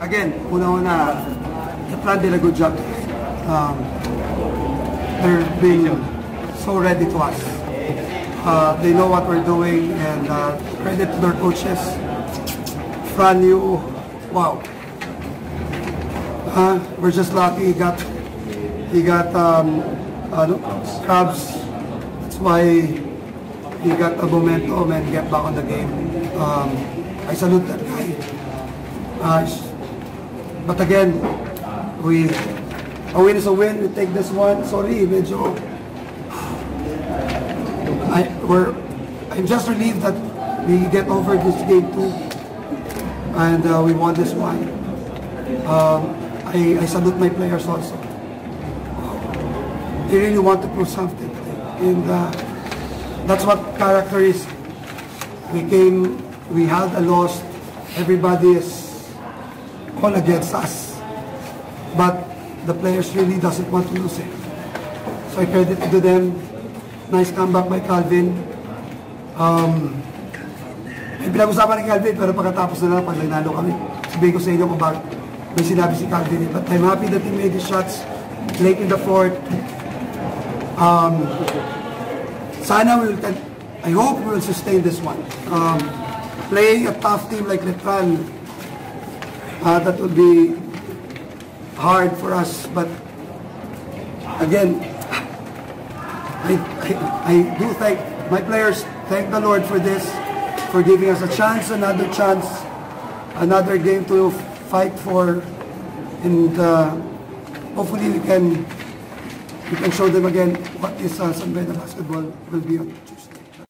Again, una-una, the plan did a good job. Um, they're being so ready to us. Uh, they know what we're doing and uh, credit to their coaches. Fran Yu, wow. Uh, we're just lucky he got, he got um, ano, crabs. That's why he got the momentum and get back on the game. Um, I salute guy. Uh, but again, we a win is a win. We take this one. Sorry, medyo I we're I'm just relieved that we get over this game too, and uh, we won this one. Um, I, I salute my players also. They really want to prove something, and uh, that's what character is. We came, we had a loss. Everybody is all against us. But the players really doesn't want to lose it. So I credit to them. Nice comeback by Calvin. Um, may pinag-usapan ni Calvin, pero pagkatapos na lang, pag nagnalo kami, sabihin ko sa inyo kung bakit may sinabi si Calvin. But I'm happy that he made the shots late in the fourth. Um, sana we will, I hope we will sustain this one. Um, playing a tough team like Letran, uh, that will be hard for us. But again, I, I, I do thank my players, thank the Lord for this, for giving us a chance, another chance, another game to fight for, and uh, hopefully we can we can show them again what is uh, San Beda basketball will be on Tuesday.